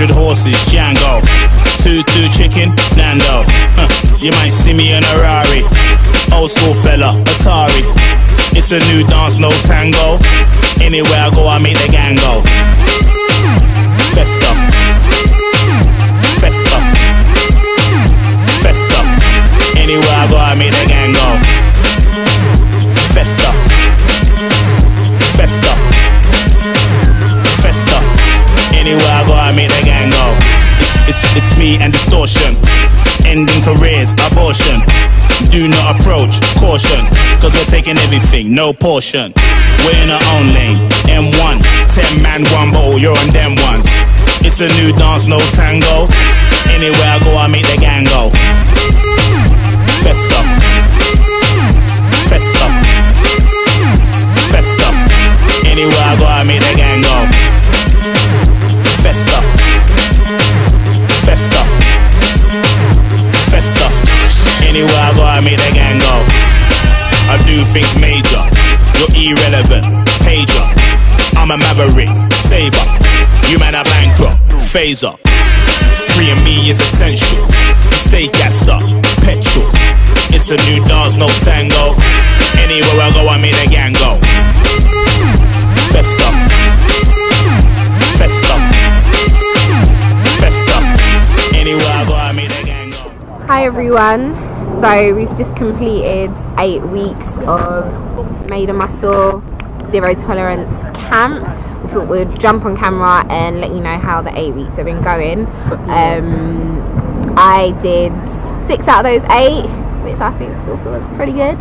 500 horses, Django. Two two chicken, Nando. Huh. You might see me in a Rari. Old school fella, Atari. It's a new dance, no tango. Anywhere I go, I make the gang go. Festa. Festa. Festa. Anywhere I go, I make the gang go. Festa. Me and distortion. Ending careers, abortion. Do not approach, caution. Cause we're taking everything, no portion. We're in our own lane. M1, 10 man, one bowl, you're on them ones. It's a new dance, no tango. Anywhere I go, I make the gang go. I make the gang go. I do things major. You're irrelevant. Pager. I'm a maverick. Saber. You man are bankrupt. Phaser. Freeing me is essential. Stay gassed up. Petrol. It's a new dance, no tango. Anywhere I go, I make the gang go. Festa. Festa. Festa. Anywhere I go, I make the gang go. Hi everyone. So we've just completed eight weeks of Made of Muscle Zero Tolerance Camp. We thought we'd jump on camera and let you know how the eight weeks have been going. Um, I did six out of those eight, which I think still feels pretty good.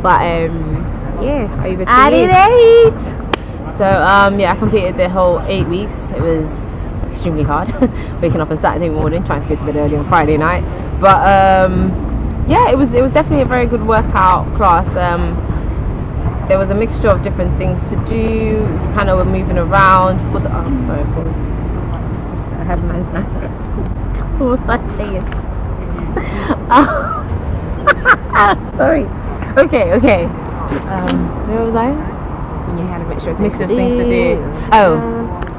But um, yeah, over to I you. did eight. So um, yeah, I completed the whole eight weeks. It was extremely hard, waking up on Saturday morning, trying to go to bed early on Friday night. But um, yeah, it was it was definitely a very good workout class. Um, there was a mixture of different things to do. You kind of were moving around for the. Oh, sorry, pause. Just I had my. what was I saying? Sorry. Okay, okay. Um, where was I? You had a mixture of mixture of things to do. Oh,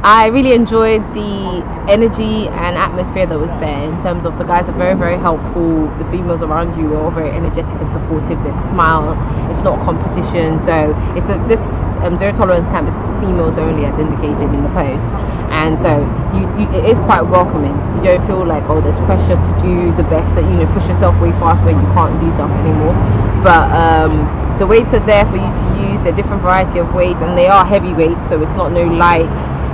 I really enjoyed the energy and atmosphere that was there in terms of the guys are very, very helpful. The females around you are all very energetic and supportive. They smile. It's not competition. So it's a this um, zero tolerance camp is for females only, as indicated in the post. And so you, you it is quite welcoming. You don't feel like oh, there's pressure to do the best. That you know, push yourself way past where you can't do stuff anymore. But um, the weights are there for you to use. They're different variety of weights, and they are heavy weights. So it's not no light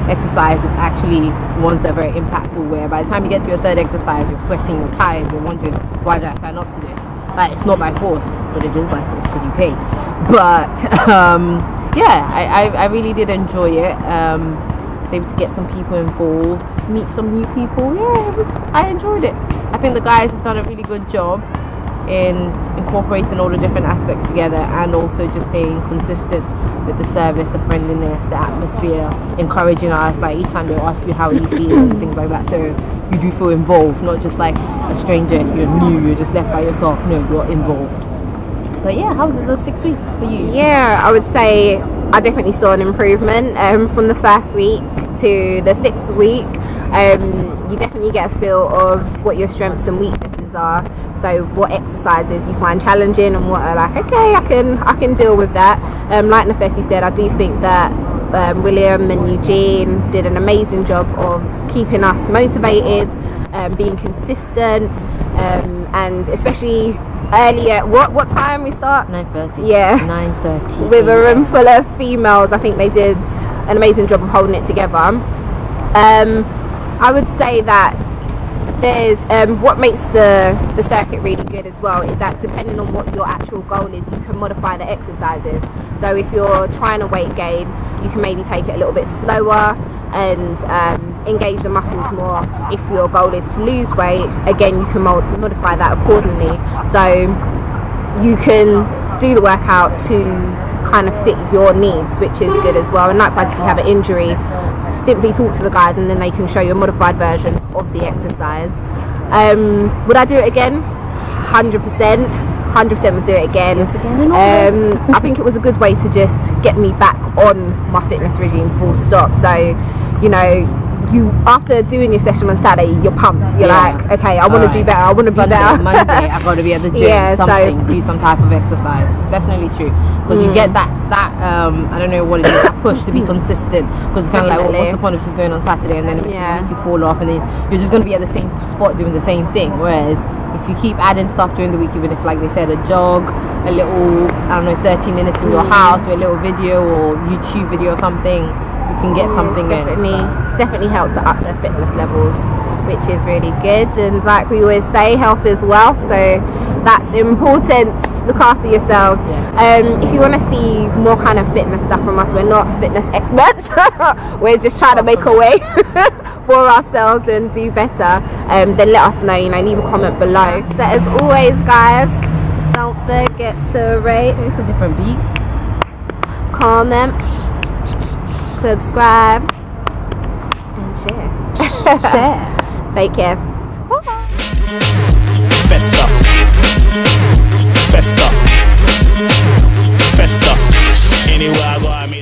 exercise it's actually ones that are very impactful where by the time you get to your third exercise you're sweating you're tired you're wondering why did i sign up to this? Like it's not by force but it is by force because you paid. But um, yeah I, I, I really did enjoy it. Um, was able to get some people involved meet some new people. Yeah was i enjoyed it. I think the guys have done a really good job in incorporating all the different aspects together and also just staying consistent with the service, the friendliness, the atmosphere, encouraging us. Like each time they'll ask you how you feel and things like that. So you do feel involved, not just like a stranger. If you're new, you're just left by yourself. No, you're involved. But yeah, how was it the six weeks for you? Yeah, I would say I definitely saw an improvement um, from the first week to the sixth week. Um, you definitely get a feel of what your strengths and weaknesses are. So what exercises you find challenging and what are like, okay, I can I can deal with that. Um, like Nafesi said, I do think that um, William and Eugene did an amazing job of keeping us motivated, um, being consistent, um, and especially earlier. What what time we start? Nine thirty. Yeah. Nine thirty. With a room full of females, I think they did an amazing job of holding it together. Um, I would say that there's um, what makes the the circuit really good as well is that depending on what your actual goal is you can modify the exercises. So if you're trying to weight gain you can maybe take it a little bit slower and um, engage the muscles more. If your goal is to lose weight again you can mod- modify that accordingly. So you can do the workout to kind of fit your needs which is good as well. And likewise if you have an injury simply talk to the guys and then they can show you a modified version of the exercise. Um, would I do it again? 100%. 100% would do it again. Again. Um, I think it was a good way to just get me back on my fitness regime, full stop. So, you know, you after doing your session on Saturday, you're pumped. You're Yeah. like, okay, I want to do better. I want to be better. Monday, I've got to be at the gym. Yeah, so- something, do some type of exercise. It's definitely true because you Mm. get that that um I don't know what it is that push to be consistent because it's kind of like well, what's the point of just going on Saturday and then if Yeah. you fall off and then you're just going to be at the same spot doing the same thing. Whereas if you keep adding stuff during the week, even if like they said a jog, a little I don't know 30 minutes in your Mm. house with a little video or YouTube video or something, you can get something It's definitely definitely help to up their fitness levels which is really good. And like we always say health is wealth. So that's important look after yourselves. Yes. um, if you want to see more kind of fitness stuff from us we're not fitness experts. We're just trying to make a way for ourselves and do better. Um, then let us know. You know leave a comment below. So as always guys don't forget to rate. It's a different beat. comment subscribe and share Share. Take care. Festa. Festa. Festa. Anywhere I go, I mean.